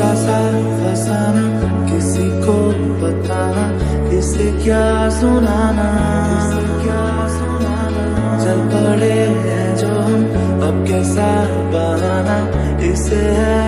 छोटा सा फसाना, किसी को बताना किसे क्या सुनाना? क्या सुनाना? चल पड़े हैं जो हम, अब कैसा बहाना इसे है